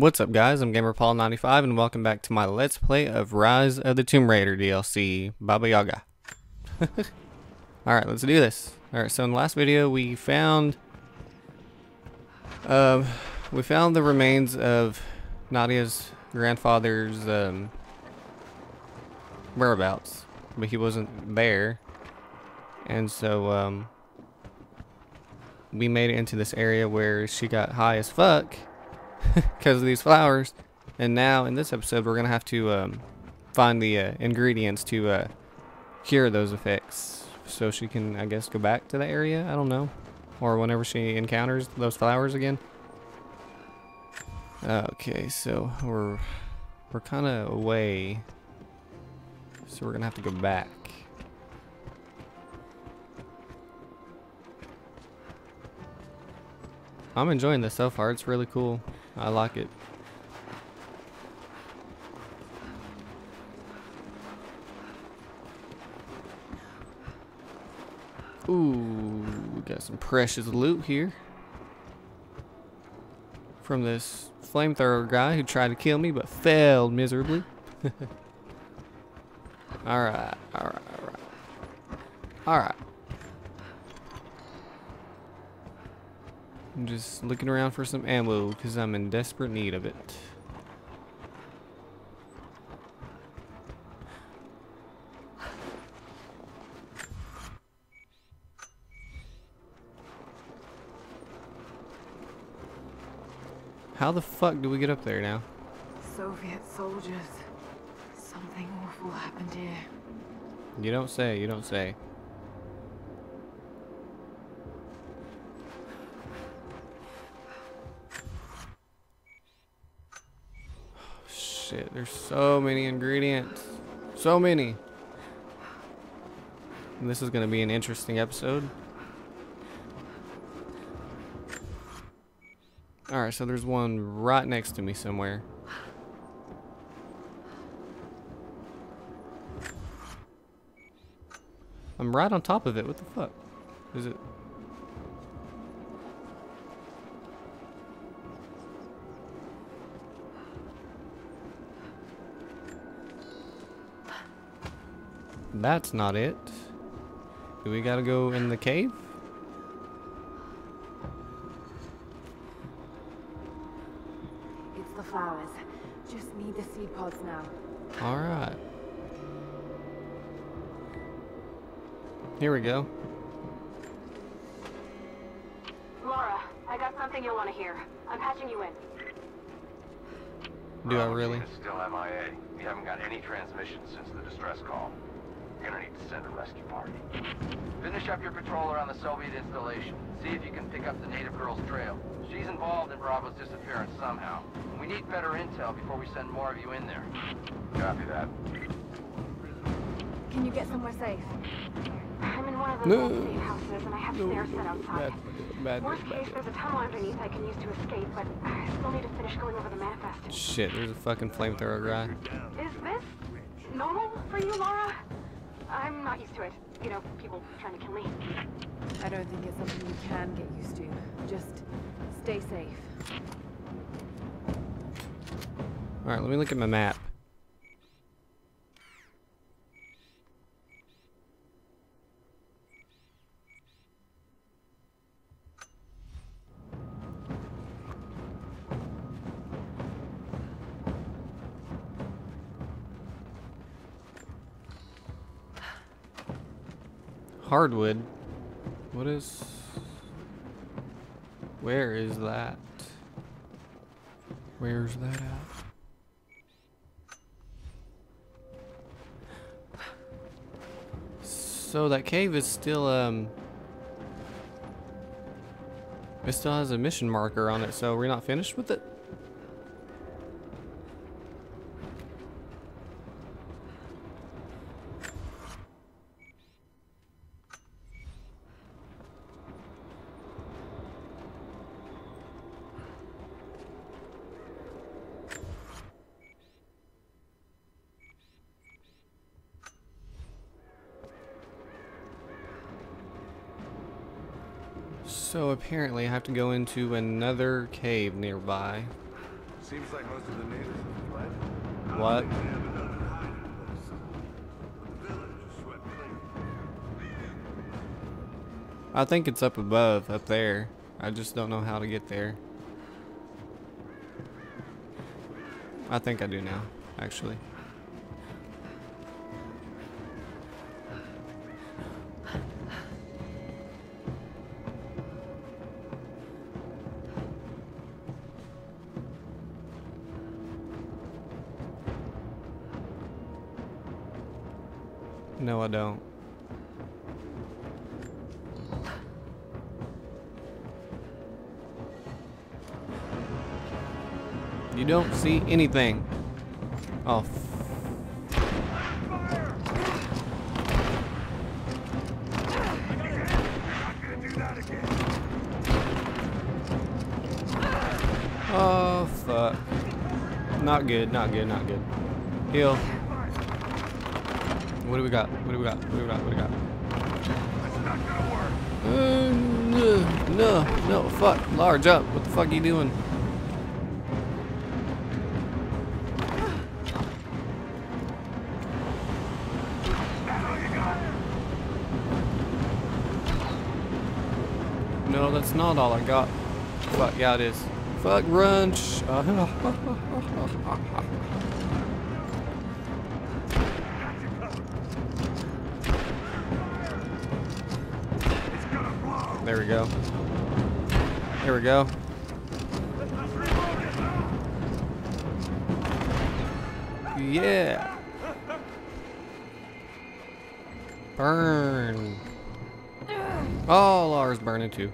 What's up guys, I'm GamerPaul95 and welcome back to my Let's Play of Rise of the Tomb Raider DLC, Baba Yaga. Alright, let's do this. Alright, so in the last video we found... Uh, we found the remains of Nadia's grandfather's um, whereabouts, but he wasn't there. And so um, we made it into this area where she got high as fuck because of these flowers. And now in this episode, we're gonna have to um, find the uh, ingredients to uh, cure those effects, so she can, I guess, go back to the area. I don't know, or whenever she encounters those flowers again. Okay, so we're we're kind of away, so we're gonna have to go back. I'm enjoying this so far. It's really cool. I like it. Ooh, we got some precious loot here. From this flamethrower guy who tried to kill me but failed miserably. alright, alright, alright. Alright. Just looking around for some ammo because I'm in desperate need of it. How the fuck do we get up there now? Soviet soldiers. Something awful happened here. You don't say, you don't say. Shit, there's so many ingredients. So many. And this is going to be an interesting episode. Alright, so there's one right next to me somewhere. I'm right on top of it. What the fuck? Is it... That's not it. Do we gotta go in the cave? It's the flowers. Just need the seed pods now. Alright. Here we go. Lara, I got something you'll want to hear. I'm patching you in. Do I really? It's still MIA. We haven't got any transmissions since the distress call. We're gonna need to send a rescue party. Finish up your patrol around the Soviet installation. See if you can pick up the native girl's trail. She's involved in Bravo's disappearance somehow. We need better intel before we send more of you in there. Copy that. Can you get somewhere safe? I'm in one of those No. old safe houses, and I have No, stairs set outside. bad, bad, Worst bad. case, there's a tunnel underneath I can use to escape, but uh, I still need to finish going over the manifest. Shit, there's a fucking flamethrower guy. Is this normal for you, Lara? I'm not used to it. You know, people trying to kill me. I don't think it's something you can get used to. Just stay safe. Alright, let me look at my map. Hardwood. What is... Where is that? Where's that at? So that cave is still, um... It still has a mission marker on it, so we're not finished with it? So apparently I have to go into another cave nearby. Seems like most of the natives have fled. What? think they have enough hiding places. But the village is swept clean. I think it's up above, up there. I just don't know how to get there. I think I do now, actually. I don't. You don't see anything. Oh. Oh, fuck. Not good, not good, not good. Heal. What do we got? What do we got? What do we got? What do we got? Uh, no, no, no, fuck. Large up. What the fuck are you doing? No, that's not all I got. Fuck, yeah, it is. Fuck, run. There we go. There we go. Yeah. Burn. Oh, Lara's burning too.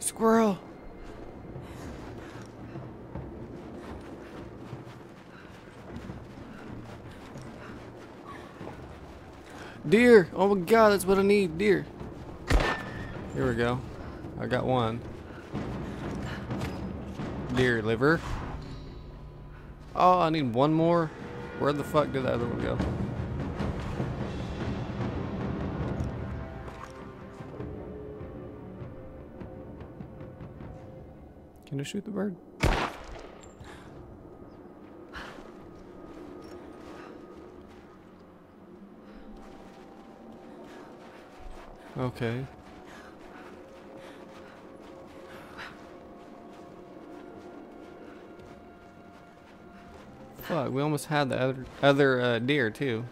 Squirrel. Deer. Oh my god, that's what I need. Deer. Here we go. I got one. Deer liver. Oh, I need one more. Where the fuck did the other one go? Can I shoot the bird? Okay. Fuck, we almost had the other other uh, deer too.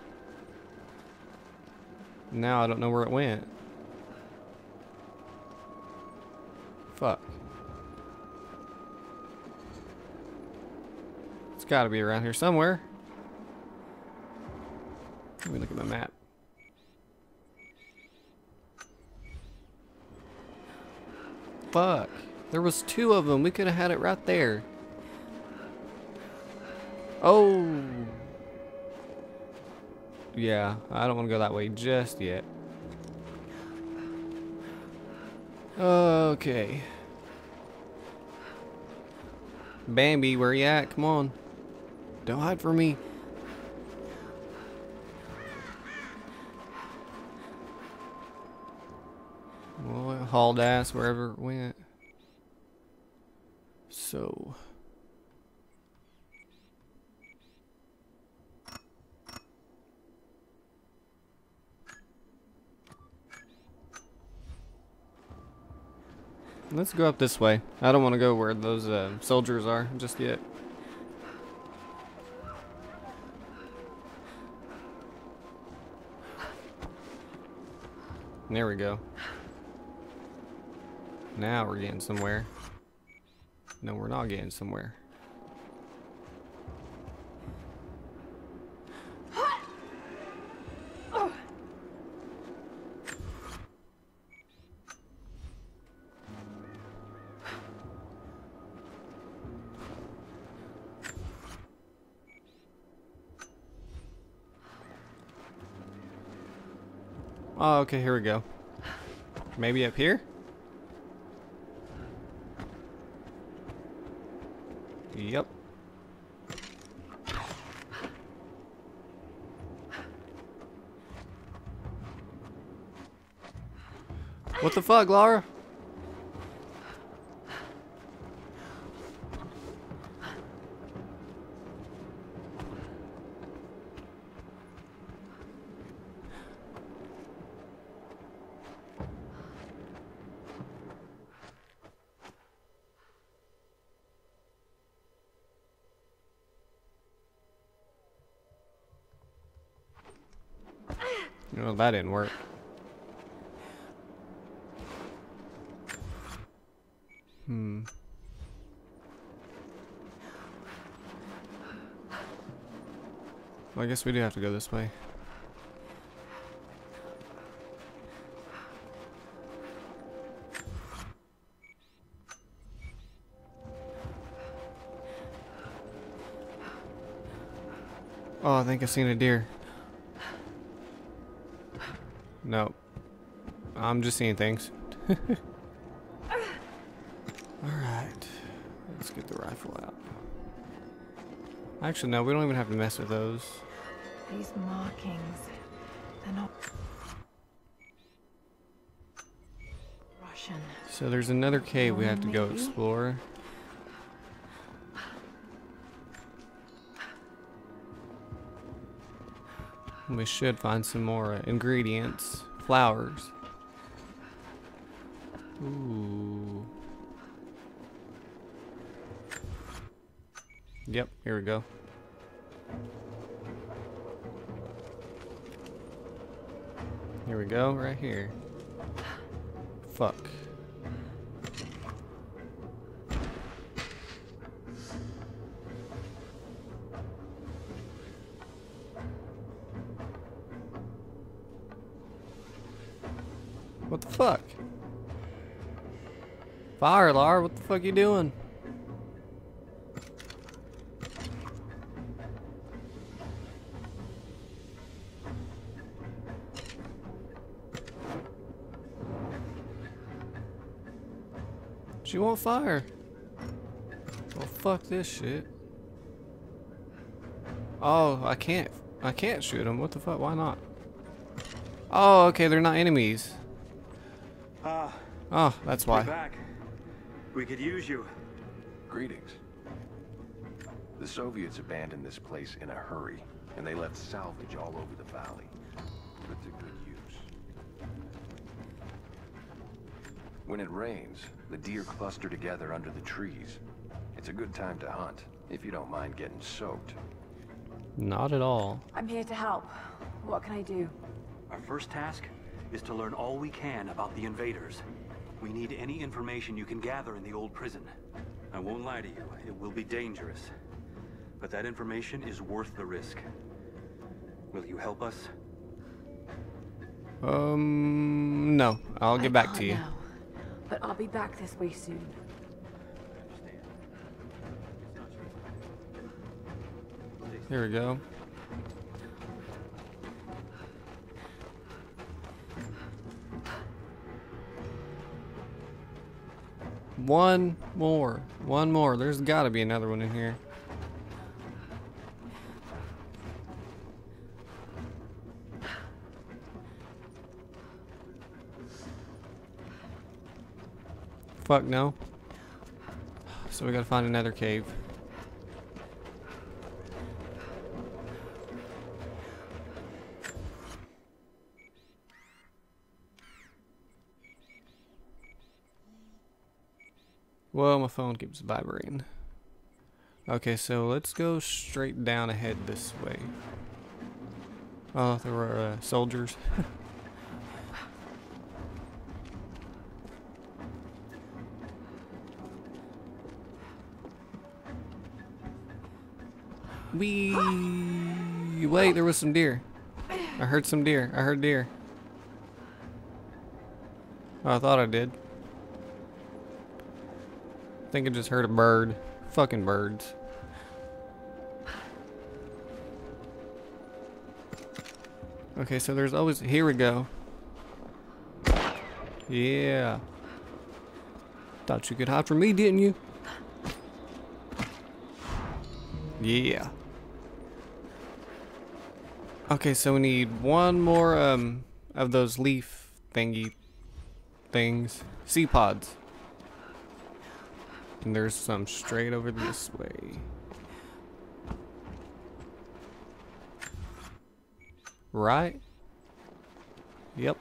Now I don't know where it went. Fuck. It's got to be around here somewhere. Let me look at my map. Fuck. There was two of them. We could have had it right there. Oh. Yeah, I don't want to go that way just yet. Okay. Bambi, where you at? Come on. Don't hide from me. Hauled ass wherever it went. So. Let's go up this way. I don't want to go where those uh, soldiers are just yet. There we go. Now we're getting somewhere. No, we're not getting somewhere. Oh, okay, here we go. Maybe up here? Yep. What the fuck, Lara? No, that didn't work. Hmm. Well, I guess we do have to go this way. Oh, I think I've seen a deer. No. I'm just seeing things. Alright. Let's get the rifle out. Actually, no, we don't even have to mess with those. These markings, they're not Russian. So there's another cave we have to go explore. We should find some more ingredients. Flowers. Ooh. Yep, here we go. Here we go, right here. Fuck. What the fuck? Fire, Lar, what the fuck you doing? She won't fire. Well, fuck this shit. Oh, I can't. I can't shoot them. What the fuck? Why not? Oh, okay. They're not enemies. Ah, Oh, that's you're why. back. We could use you. Greetings. The Soviets abandoned this place in a hurry, and they left salvage all over the valley. Put to good use. When it rains, the deer cluster together under the trees. It's a good time to hunt, if you don't mind getting soaked. Not at all. I'm here to help. What can I do? Our first task is to learn all we can about the invaders. We need any information you can gather in the old prison. I won't lie to you, it will be dangerous. But that information is worth the risk. Will you help us? Um, no. I'll get I back to you. now, but I'll be back this way soon. Here we go. One more. One more. There's got to be another one in here. Fuck no. So we gotta find another cave. Well, my phone keeps vibrating. Okay, so let's go straight down ahead this way. Oh, there were uh, soldiers. Wee! Wait, there was some deer. I heard some deer. I heard deer. Oh, I thought I did. I think I just heard a bird. Fucking birds. Okay, so there's always. Here we go. Yeah. Thought you could hide from me, didn't you? Yeah. Okay, so we need one more um of those leaf thingy things. Seed pods. And there's some straight over this way. Right? Yep.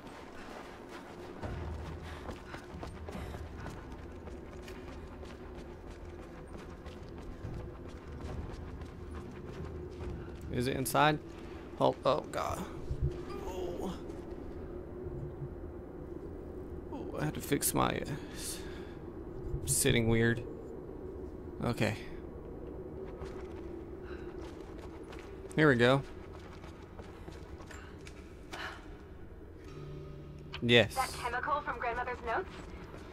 Is it inside? Oh, oh god. Oh. Oh, I had to fix my uh, s- sitting weird. Okay. Here we go. Yes. That chemical from grandmother's notes?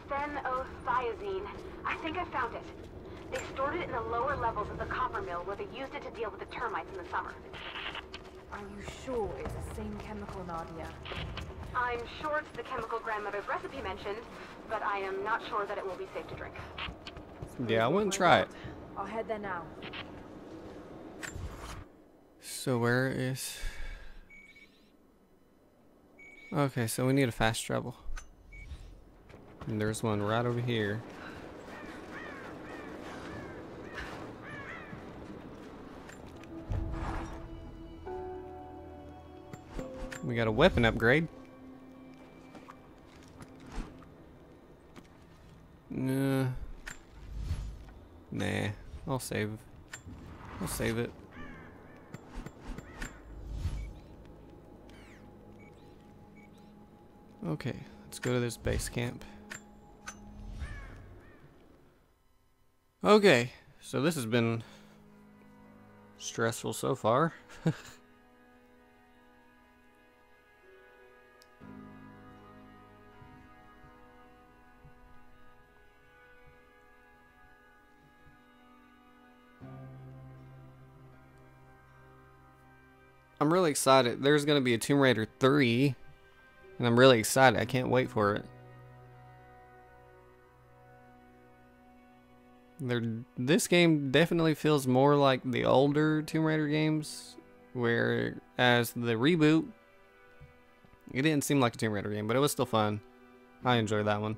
Phenothiazine. I think I found it. They stored it in the lower levels of the copper mill where they used it to deal with the termites in the summer. Are you sure it's the same chemical, Nadia? I'm sure it's the chemical grandmother's recipe mentioned, but I am not sure that it will be safe to drink. Yeah, I wouldn't try it. I'll head there now. So where is... Okay, so we need a fast travel. And there's one right over here. We got a weapon upgrade. Nah. Nah. I'll save. I'll save it. Okay, let's go to this base camp. Okay, so this has been stressful so far. I'm really excited. There's going to be a Tomb Raider 3. And I'm really excited. I can't wait for it. There, this game definitely feels more like the older Tomb Raider games, whereas the reboot, it didn't seem like a Tomb Raider game, but it was still fun. I enjoyed that one,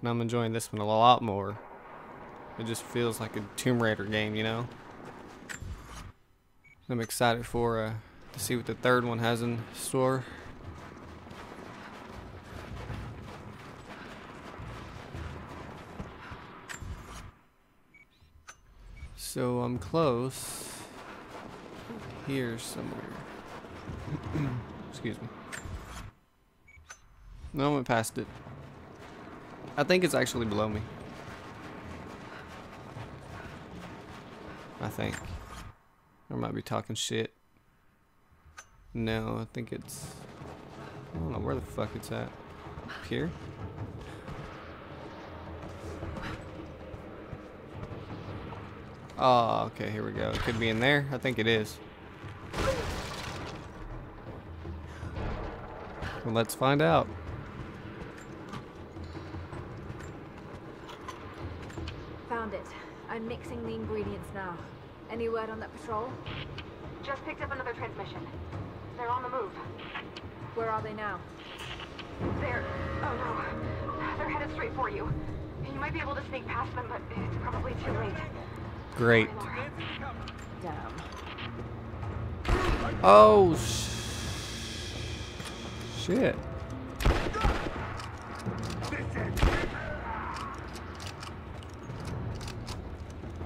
and I'm enjoying this one a lot more. It just feels like a Tomb Raider game, you know. I'm excited for uh, to see what the third one has in store. So I'm close. Here somewhere. Excuse me. No, I went past it. I think it's actually below me. I think. I might be talking shit. No, I think it's. I don't know where the fuck it's at. Up here? Oh, okay, here we go. It could be in there. I think it is. Well, let's find out. Found it. I'm mixing the ingredients now. Any word on that patrol? Just picked up another transmission. They're on the move. Where are they now? They're... oh no. They're headed straight for you. You might be able to sneak past them, but it's probably too late. Great. Damn. Oh, sh- shit.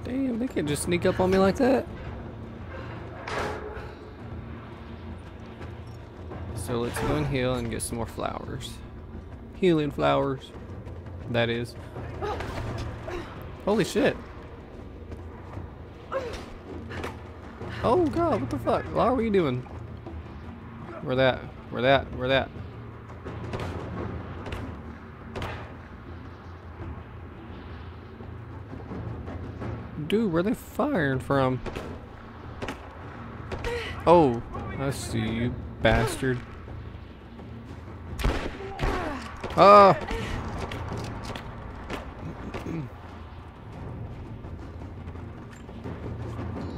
Damn, they can just sneak up on me like that. Let's go and heal and get some more flowers. Healing flowers. That is. Holy shit. Oh god, what the fuck? What are you doing? Where that? Where that? Where that? Dude, where they firing from? Oh, I see you, bastard. Ah!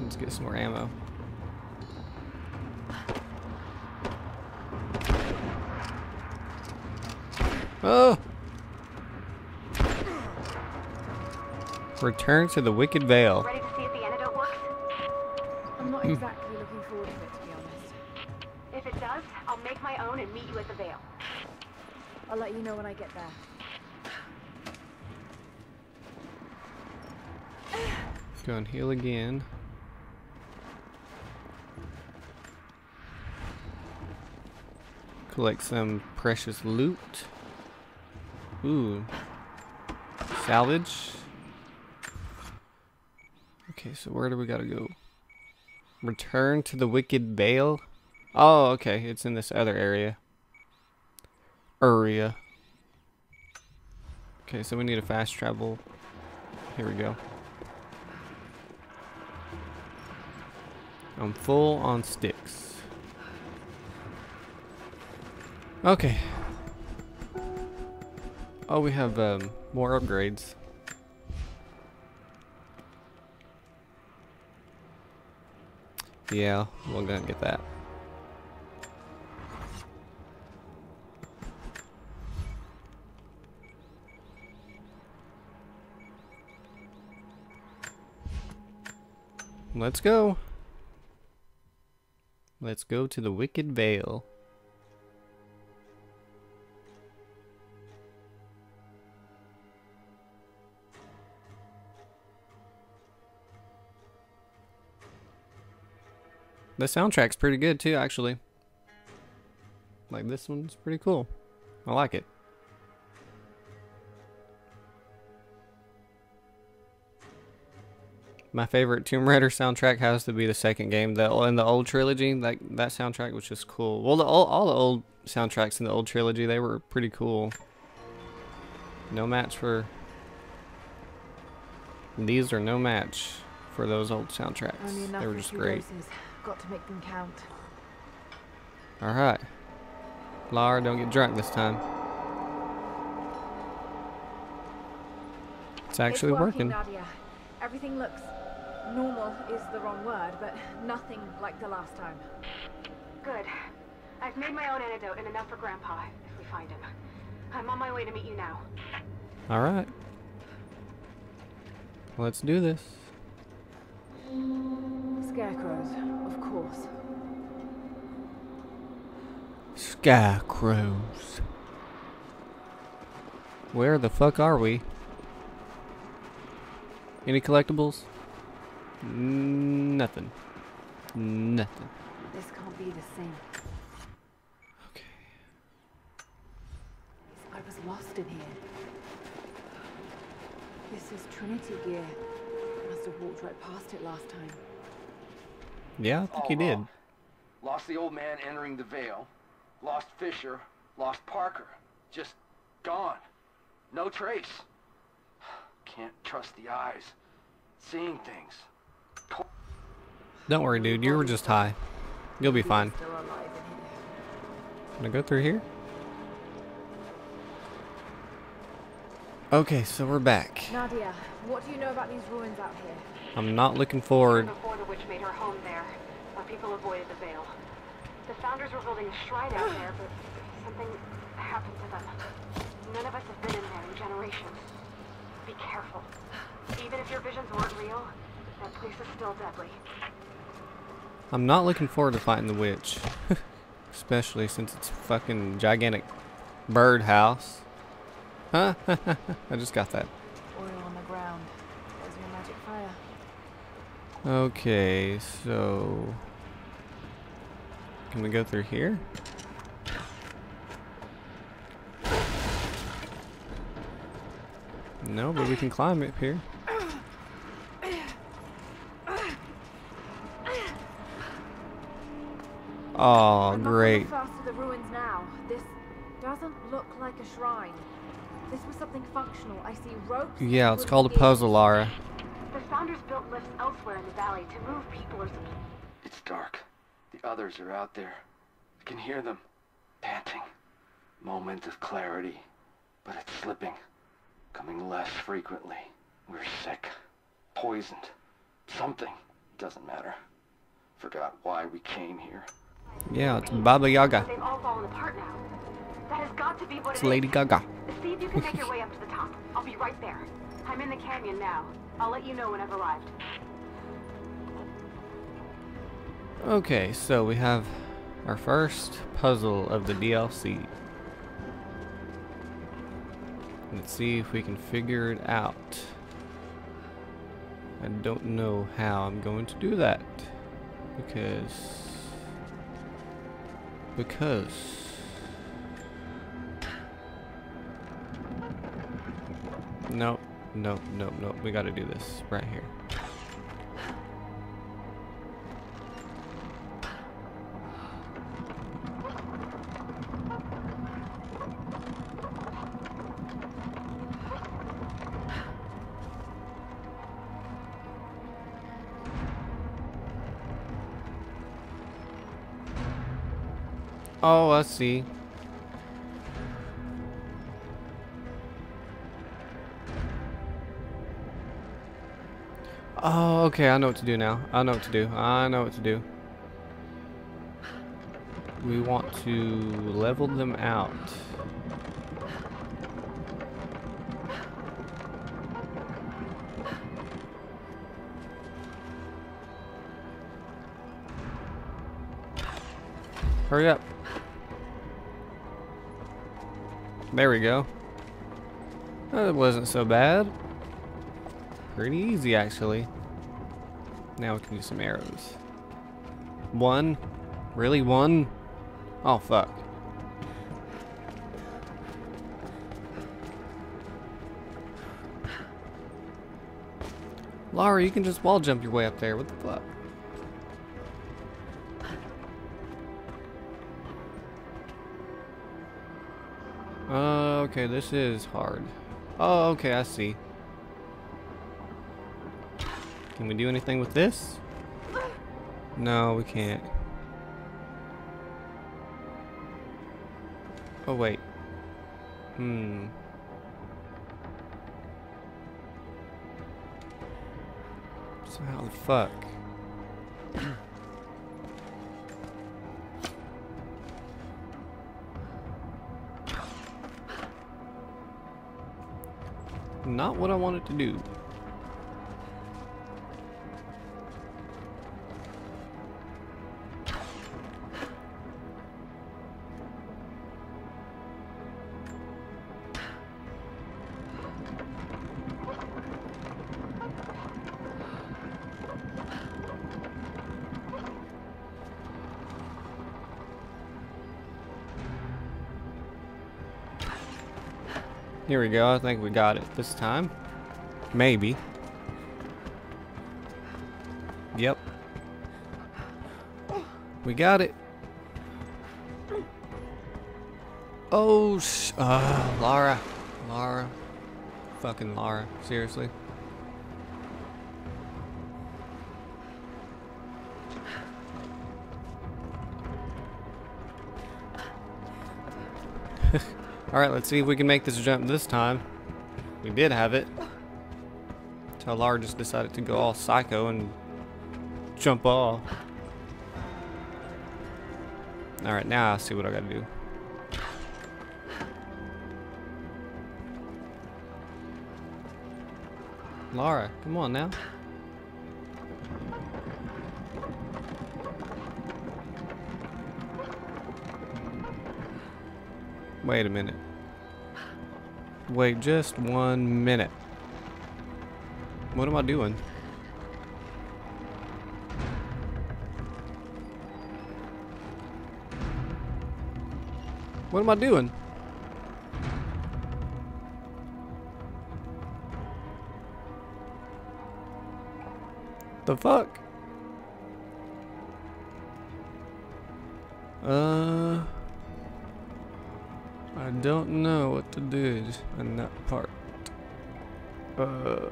Let's get some more ammo. Oh! Return to the Wicked Vale. Heal again. Collect some precious loot. Ooh. Salvage. Okay, so where do we gotta go? Return to the Wicked Vale? Oh, okay, it's in this other area. Area. Okay, so we need a fast travel. Here we go. I'm full on sticks. Okay. Oh, we have um, more upgrades. Yeah, we're gonna get that. Let's go. Let's go to the Wicked Vale. The soundtrack's pretty good too, actually. Like this one's pretty cool. I like it. My favorite Tomb Raider soundtrack has to be the second game. The in the old trilogy, that that soundtrack was just cool. Well, the all, all the old soundtracks in the old trilogy, they were pretty cool. No match for these are no match for those old soundtracks. They were just great. Got to make them count. All right, Lara, don't get drunk this time. It's actually it's working. Nadia. Everything looks normal is the wrong word, but nothing like the last time. Good. I've made my own antidote and enough for Grandpa, if we find him. I'm on my way to meet you now. All right. Let's do this. Scarecrows, of course. Scarecrows. Where the fuck are we? Any collectibles? Nothing. Nothing. This can't be the same. Okay. I was lost in here. This is Trinity gear. I Must have walked right past it last time. Yeah, I think All oh, you did. Lost the old man entering the Vale. Lost Fisher. Lost Parker. Just gone. No trace. Can't trust the eyes. Seeing things. Don't worry, dude. You were just high. You'll be fine. Still alive. Gonna go through here. Okay, so we're back. Nadia, what do you know about these ruins out here? I'm not looking forward. Before the witch made her home there, where people avoided the Vale. The founders were building a shrine out there, but something happened to them. None of us have been in there in generations. Be careful. Even if your visions weren't real, that place is still deadly. I'm not looking forward to fighting the witch. Especially since it's a fucking gigantic birdhouse. Huh? I just got that. Oil on the ground. There's your magic fire. Okay, so can we go through here? No, but we can climb up here. Oh, great. going the ruins now. This doesn't look like a shrine. This was something functional. I see ropes. Yeah, it's called a gears. puzzle, Lara. The founders built lifts elsewhere in the valley to move people or something. It's dark. The others are out there. I can hear them. Panting. Moment of clarity. But it's slipping. Coming less frequently. We're sick. Poisoned. Something. Doesn't matter. Forgot why we came here. Yeah, it's Baba Yaga. They've all fallen apart now. That has got to be what It's it is. Lady Gaga. See if you can make your way up to the top. I'll be right there. I'm in the canyon now. I'll let you know when I've arrived. Okay, so we have our first puzzle of the DLC. Let's see if we can figure it out. I don't know how I'm going to do that. Because... Because... Nope, nope, nope, nope. We gotta do this right here. See. Oh, okay, I know what to do now. I know what to do. I know what to do. We want to level them out. Hurry up. There we go. That wasn't so bad. Pretty easy, actually. Now we can do some arrows. One? Really, one? Oh, fuck. Lara, you can just wall jump your way up there. What the fuck? Okay, this is hard. Oh, okay, I see. Can we do anything with this? No, we can't. Oh, wait. Hmm. So how the fuck? Not what I wanted to do. Here we go. I think we got it this time. Maybe. Yep. We got it. Oh, uh, Lara. Lara. Fucking Lara. Seriously. Alright, let's see if we can make this jump this time. We did have it. Until Lara just decided to go all psycho and jump off. Alright, now I see what I gotta do. Lara, come on now. Wait a minute. Wait just one minute. What am I doing? What am I doing? The fuck? Uh... Don't know what to do in that part. Uh...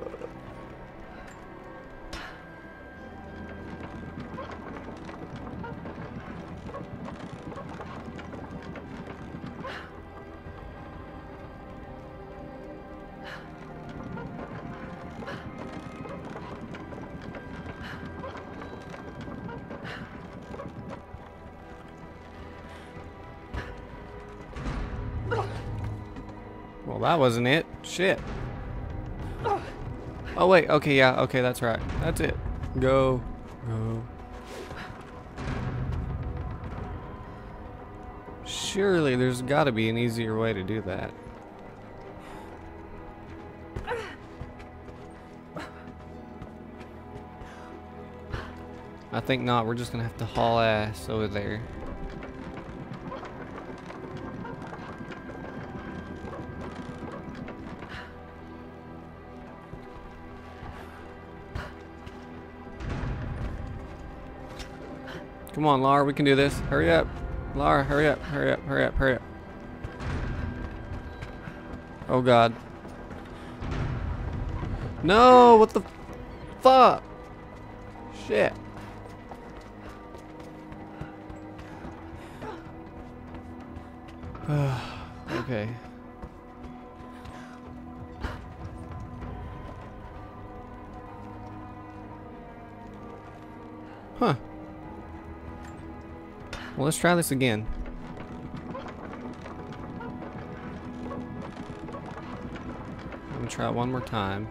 that wasn't it. Shit. Oh wait, okay, yeah, okay, that's right. That's it. Go. Go. Surely there's gotta be an easier way to do that. I think not, we're just gonna have to haul ass over there. Come on, Lara, we can do this. Hurry up. Lara, hurry up, hurry up, hurry up, hurry up. Oh god. No, what the fuck? Shit. okay. Huh. Well, let's try this again. I'm gonna try it one more time.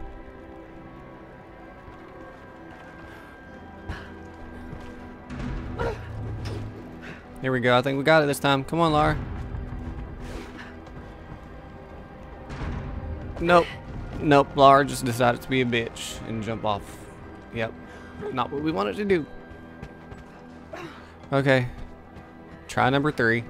Here we go. I think we got it this time. Come on, Lara. Nope. Nope. Lara just decided to be a bitch and jump off. Yep. Not what we wanted to do. Okay. Try number three.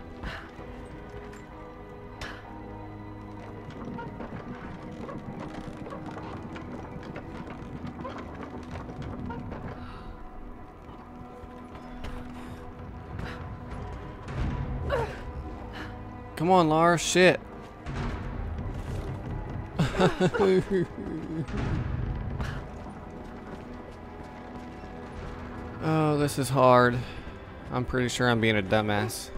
Come on, Lara. Shit. oh, this is hard. I'm pretty sure I'm being a dumbass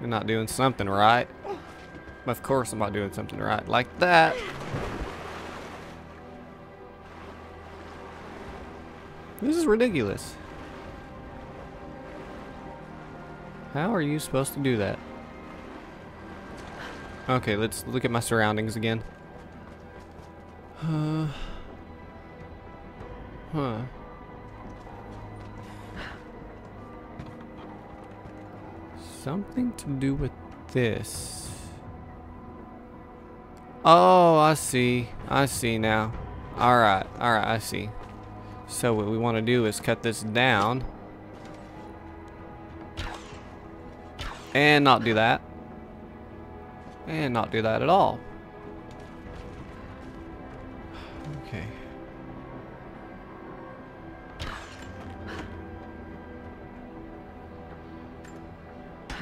and not doing something right. Of course I'm not doing something right. Like that. This is ridiculous. How are you supposed to do that? Okay, let's look at my surroundings again. Uh, huh. Something to do with this. Oh, I see. I see now. Alright, alright, I see. So what we want to do is cut this down. And not do that. And not do that at all. Okay.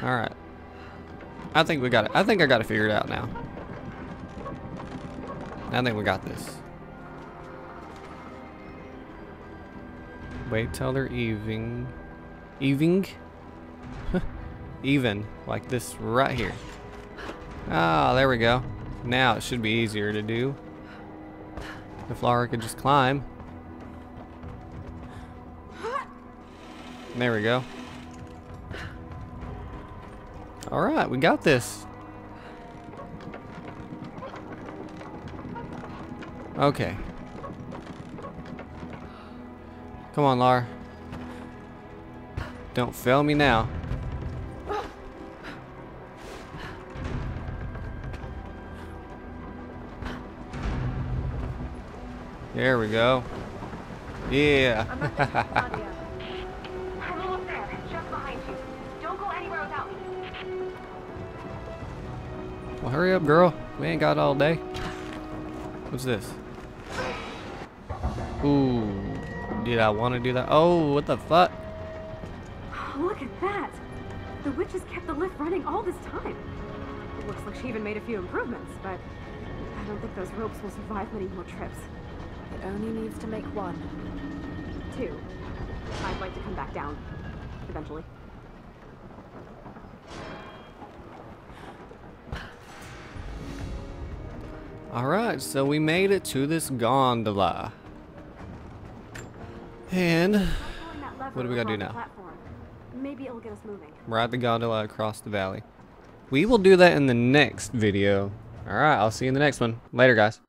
Alright. I think we got it. I think I got to figure it out now. I think we got this. Wait till they're evening. Evening? Even. Like this right here. Ah, there we go. Now it should be easier to do. If Lara could just climb. There we go. Alright, we got this. Okay. Come on, Lar. Don't fail me now. There we go. Yeah. well, hurry up, girl. We ain't got all day. What's this? Ooh. Did I want to do that? Oh, what the fuck? Oh, look at that! The witch has kept the lift running all this time. It looks like she even made a few improvements, but I don't think those ropes will survive many more trips. It only needs to make one. Two. I'd like to come back down. Eventually. Alright, so we made it to this gondola. And Pulling that lever What do we gotta do now? Maybe it'll get us moving. ride the gondola across the valley. We will do that in the next video. Alright, I'll see you in the next one. Later, guys.